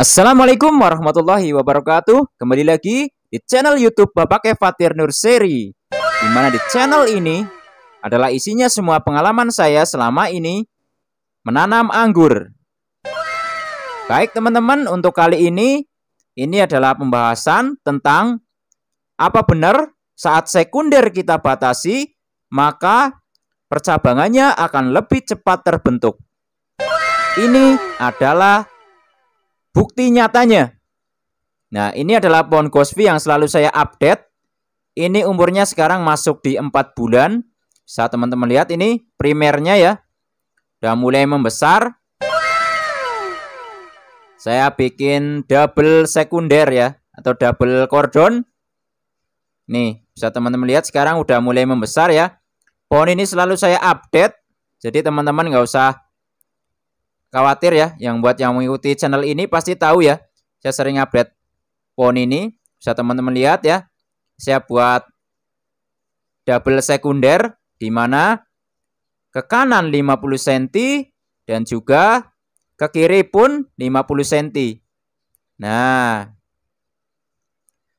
Assalamualaikum warahmatullahi wabarakatuh. Kembali lagi di channel YouTube Bapak Evatir Nurseri. Di mana di channel ini adalah isinya semua pengalaman saya selama ini menanam anggur. Baik teman-teman, untuk kali ini ini adalah pembahasan tentang apa benar saat sekunder kita batasi, maka percabangannya akan lebih cepat terbentuk. Ini adalah bukti nyatanya. Nah, ini adalah pohon gosvi yang selalu saya update. Ini umurnya sekarang masuk di 4 bulan. Bisa teman-teman lihat ini primernya ya. Udah mulai membesar. Saya bikin double sekunder ya. Atau double cordon. Nih, bisa teman-teman lihat sekarang udah mulai membesar ya. Pohon ini selalu saya update. Jadi teman-teman nggak usah khawatir ya. Yang buat yang mengikuti channel ini pasti tahu ya. Saya sering update pohon ini. Bisa teman-teman lihat ya. Saya buat double sekunder di mana ke kanan 50 cm dan juga ke kiri pun 50 cm. Nah,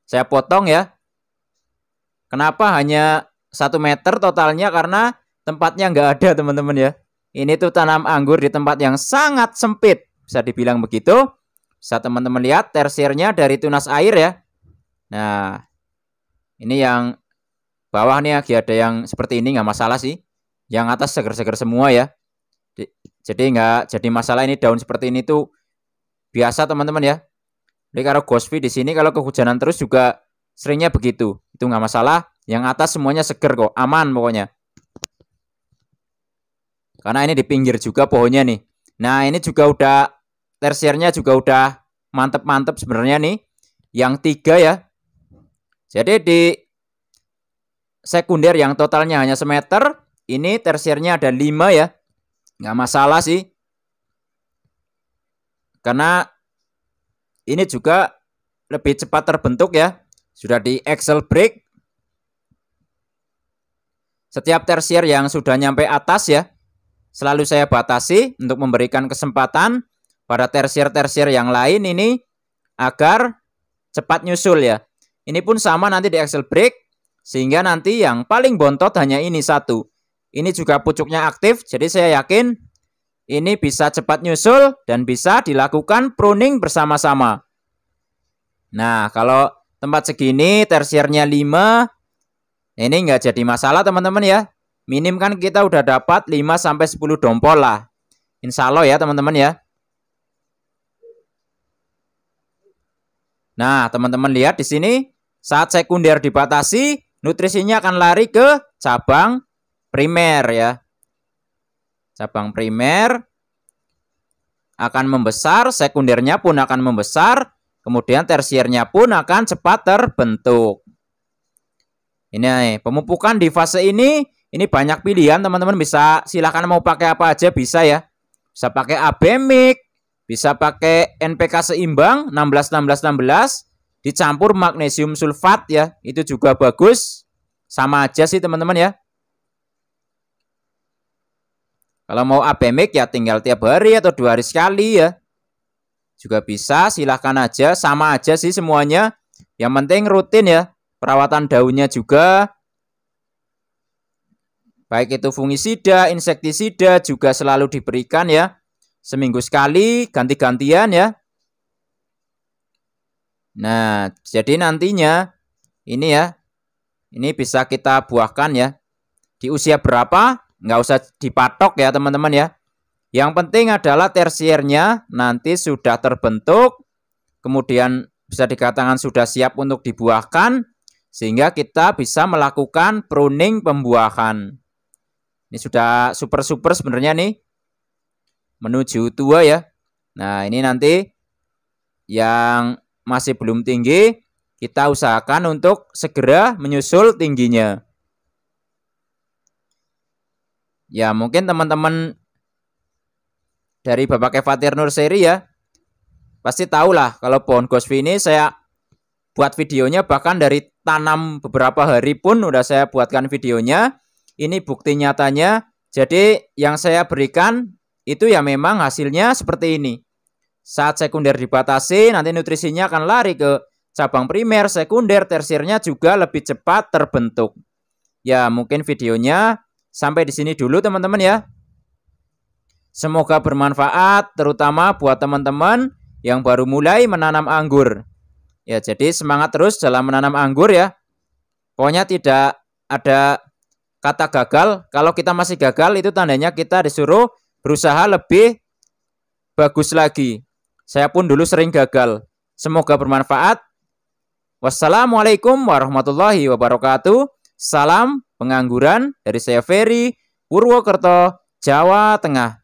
saya potong ya. Kenapa hanya 1 meter totalnya? Karena tempatnya nggak ada teman-teman ya. Ini tuh tanam anggur di tempat yang sangat sempit. Bisa dibilang begitu. Bisa teman-teman lihat tersirnya dari tunas air ya. Nah, ini yang bawah nih lagi ada yang seperti ini nggak masalah sih. Yang atas seger-seger semua ya. Jadi nggak jadi masalah ini daun seperti ini tuh biasa teman-teman ya. Jadi kalau gosvi di sini kalau kehujanan terus juga seringnya begitu. Itu nggak masalah. Yang atas semuanya seger kok, aman pokoknya. Karena ini di pinggir juga pohonnya nih. Nah, ini juga udah tersiernya juga udah mantep-mantep sebenarnya nih. Yang tiga ya. Jadi di sekunder yang totalnya hanya semeter, ini tersiernya ada lima ya. Nggak masalah sih. Karena ini juga lebih cepat terbentuk ya. Sudah di Excel break. Setiap tersier yang sudah nyampe atas ya, selalu saya batasi untuk memberikan kesempatan pada tersier-tersier yang lain ini agar cepat nyusul ya. Ini pun sama nanti di Excel break sehingga nanti yang paling bontot hanya ini satu. Ini juga pucuknya aktif jadi saya yakin ini bisa cepat nyusul dan bisa dilakukan pruning bersama-sama. Nah, kalau tempat segini tersiernya 5 ini nggak jadi masalah teman-teman ya. Minim kan kita udah dapat 5 sampai 10 dompol lah. Insya Allah ya teman-teman ya. Nah, teman-teman lihat di sini saat sekunder dibatasi, nutrisinya akan lari ke cabang primer ya. Cabang primer akan membesar, sekundernya pun akan membesar, kemudian tersiernya pun akan cepat terbentuk. Ini pemupukan di fase ini ini banyak pilihan teman-teman bisa silahkan mau pakai apa aja bisa ya. Bisa pakai Abemik, bisa pakai NPK seimbang 16 16 16 dicampur magnesium sulfat ya. Itu juga bagus. Sama aja sih teman-teman ya. Kalau mau Abemik ya tinggal tiap hari atau dua hari sekali ya. Juga bisa, silahkan aja. Sama aja sih semuanya. Yang penting rutin ya. Perawatan daunnya juga Baik itu fungisida, insektisida juga selalu diberikan ya. Seminggu sekali, ganti-gantian ya. Nah, jadi nantinya ini ya, ini bisa kita buahkan ya. Di usia berapa? Nggak usah dipatok ya teman-teman ya. Yang penting adalah tersiernya nanti sudah terbentuk, kemudian bisa dikatakan sudah siap untuk dibuahkan, sehingga kita bisa melakukan pruning pembuahan. Ini sudah super-super sebenarnya nih. Menuju tua ya. Nah, ini nanti yang masih belum tinggi, kita usahakan untuk segera menyusul tingginya. Ya, mungkin teman-teman dari Bapak Kevatir Nurseri ya, pasti tahu lah kalau pohon gosvi ini saya buat videonya bahkan dari tanam beberapa hari pun udah saya buatkan videonya ini bukti nyatanya. Jadi yang saya berikan itu ya memang hasilnya seperti ini. Saat sekunder dibatasi, nanti nutrisinya akan lari ke cabang primer, sekunder, tersirnya juga lebih cepat terbentuk. Ya, mungkin videonya sampai di sini dulu teman-teman ya. Semoga bermanfaat terutama buat teman-teman yang baru mulai menanam anggur. Ya, jadi semangat terus dalam menanam anggur ya. Pokoknya tidak ada kata gagal. Kalau kita masih gagal itu tandanya kita disuruh berusaha lebih bagus lagi. Saya pun dulu sering gagal. Semoga bermanfaat. Wassalamualaikum warahmatullahi wabarakatuh. Salam pengangguran dari saya Ferry Purwokerto, Jawa Tengah.